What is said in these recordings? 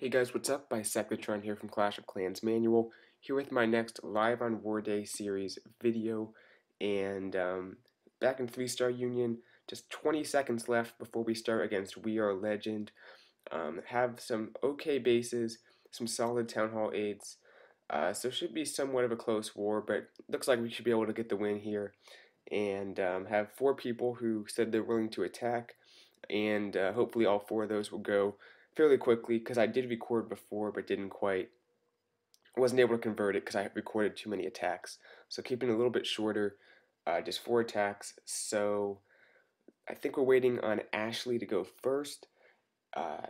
Hey guys, what's up? Bisectatron here from Clash of Clans Manual, here with my next Live on War Day series video, and um, back in 3-Star Union, just 20 seconds left before we start against We Are Legend. Um, have some okay bases, some solid Town Hall aids, uh, so should be somewhat of a close war, but looks like we should be able to get the win here, and um, have four people who said they're willing to attack, and uh, hopefully all four of those will go fairly quickly because I did record before but didn't quite wasn't able to convert it because I recorded too many attacks. So keeping a little bit shorter uh, just four attacks. So I think we're waiting on Ashley to go first. Uh,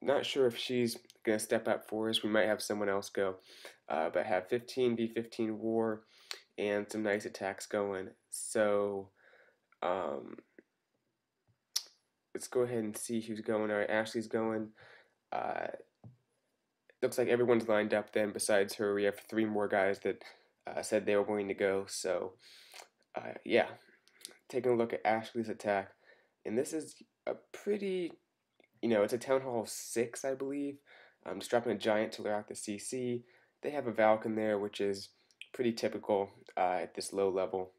not sure if she's gonna step up for us. We might have someone else go. Uh, but have 15 v15 war and some nice attacks going. So um, let's go ahead and see who's going. All right, Ashley's going. Uh, looks like everyone's lined up then besides her. We have three more guys that uh, said they were going to go. So, uh, yeah, taking a look at Ashley's attack. And this is a pretty, you know, it's a Town Hall 6, I believe. I'm just dropping a Giant to lure out the CC. They have a Valk in there, which is pretty typical uh, at this low level.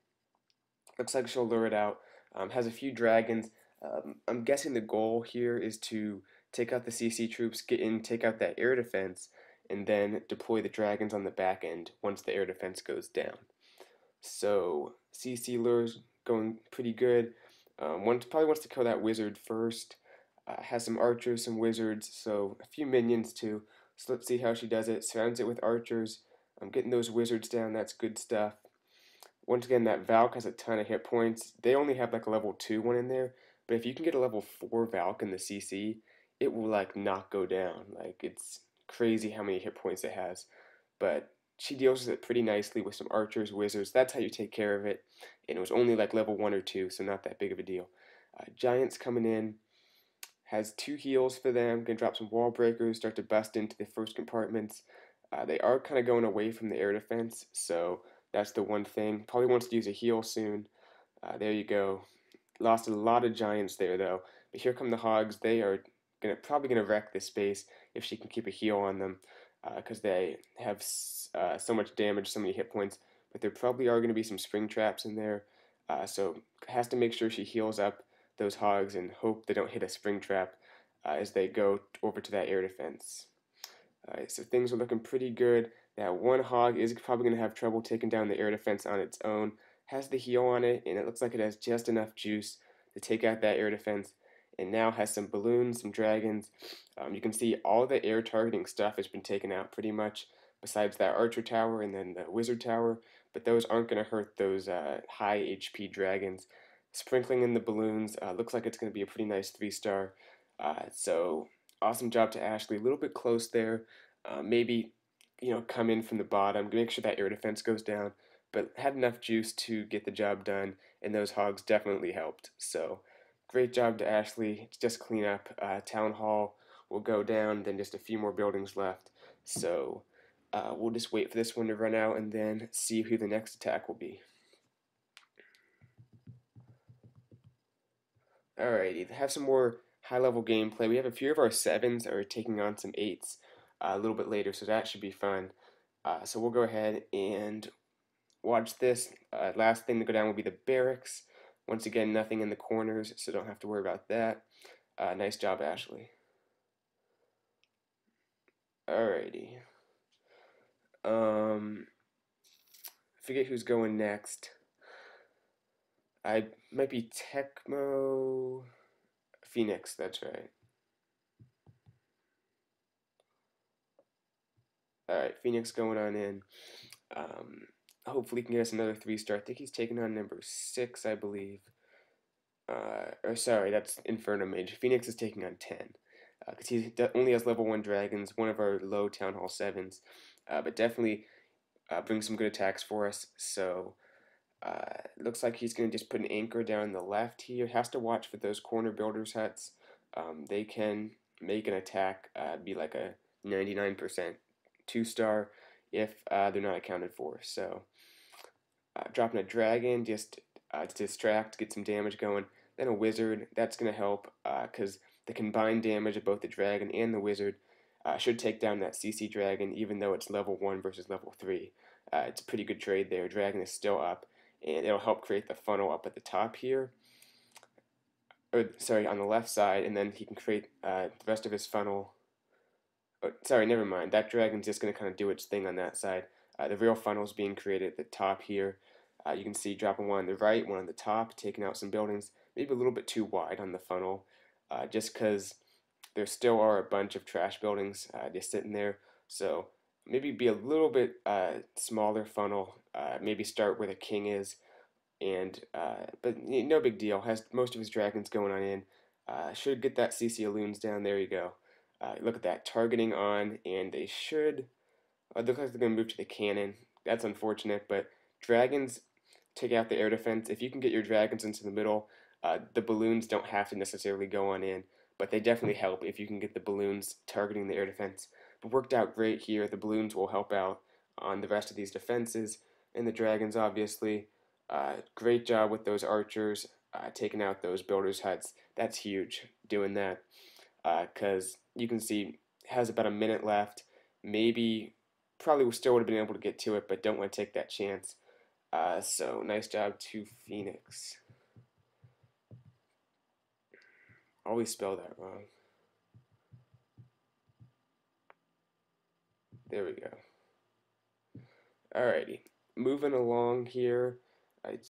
Looks like she'll lure it out. Um, has a few dragons. Um, I'm guessing the goal here is to take out the CC troops, get in, take out that air defense, and then deploy the dragons on the back end once the air defense goes down. So CC lures going pretty good. Um, one probably wants to kill that wizard first. Uh, has some archers, some wizards, so a few minions too. So let's see how she does it. Surrounds it with archers. I'm getting those wizards down. That's good stuff. Once again, that Valk has a ton of hit points. They only have like a level 2 one in there, but if you can get a level 4 Valk in the CC, it will like not go down. Like it's crazy how many hit points it has. But she deals with it pretty nicely with some archers, wizards. That's how you take care of it. And it was only like level 1 or 2, so not that big of a deal. Uh, Giants coming in. Has two heals for them. Gonna drop some wall breakers, start to bust into the first compartments. Uh, they are kind of going away from the air defense, so that's the one thing. Probably wants to use a heal soon. Uh, there you go. Lost a lot of giants there though. But here come the hogs. They are gonna probably gonna wreck this space if she can keep a heal on them because uh, they have uh, so much damage, so many hit points. But there probably are gonna be some spring traps in there. Uh, so has to make sure she heals up those hogs and hope they don't hit a spring trap uh, as they go over to that air defense. So things are looking pretty good. That one hog is probably going to have trouble taking down the air defense on its own has the heal on it, and it looks like it has just enough juice to take out that air defense. And now has some balloons, some dragons. Um, you can see all the air targeting stuff has been taken out pretty much, besides that archer tower and then the wizard tower. But those aren't going to hurt those uh, high HP dragons. Sprinkling in the balloons uh, looks like it's going to be a pretty nice three star. Uh, so awesome job to Ashley. A little bit close there. Uh, maybe you know come in from the bottom. Make sure that air defense goes down but had enough juice to get the job done, and those hogs definitely helped. So, great job to Ashley. Just clean up. Uh, Town Hall will go down, then just a few more buildings left. So, uh, we'll just wait for this one to run out and then see who the next attack will be. Alrighty, have some more high level gameplay. We have a few of our sevens are taking on some eights uh, a little bit later, so that should be fun. Uh, so we'll go ahead and watch this. Uh, last thing to go down will be the barracks. Once again, nothing in the corners, so don't have to worry about that. Uh, nice job, Ashley. Alrighty. Um, forget who's going next. I might be Tecmo Phoenix. That's right. All right, Phoenix going on in. Um, hopefully he can get us another three star. I think he's taking on number six, I believe. Uh, or sorry, that's Inferno Mage. Phoenix is taking on ten because uh, he only has level one dragons, one of our low Town Hall sevens, uh, but definitely uh, brings some good attacks for us. So uh, looks like he's going to just put an anchor down the left here. Has to watch for those corner builders huts. Um, they can make an attack uh, be like a 99% two star if uh, they're not accounted for. So uh, dropping a dragon just uh, to distract, get some damage going. Then a wizard, that's going to help because uh, the combined damage of both the dragon and the wizard uh, should take down that CC dragon, even though it's level 1 versus level 3. Uh, it's a pretty good trade there. Dragon is still up, and it'll help create the funnel up at the top here. Or, sorry, on the left side, and then he can create the rest of his funnel. Oh, sorry, never mind. That dragon's just going to kind of do its thing on that side. Uh, the real funnel is being created at the top here. Uh, you can see dropping one on the right, one on the top, taking out some buildings. Maybe a little bit too wide on the funnel, uh, just because there still are a bunch of trash buildings uh, just sitting there. So maybe be a little bit uh, smaller funnel. Uh, maybe start where the king is, and but no big deal. Has most of his dragons going on in. Should get that CC loons down. There you go. Look at that targeting on, and they should. Uh, look like they're gonna move to the cannon. That's unfortunate, but dragons take out the air defense. If you can get your dragons into the middle, uh, the balloons don't have to necessarily go on in, but they definitely help if you can get the balloons targeting the air defense. But worked out great here. The balloons will help out on the rest of these defenses, and the dragons obviously. Uh, great job with those archers uh, taking out those builders' huts. That's huge doing that because uh, you can see has about a minute left. Maybe probably still would have been able to get to it, but don't want to take that chance. Uh, so nice job to Phoenix. Always spell that wrong. There we go. Alrighty, moving along here. I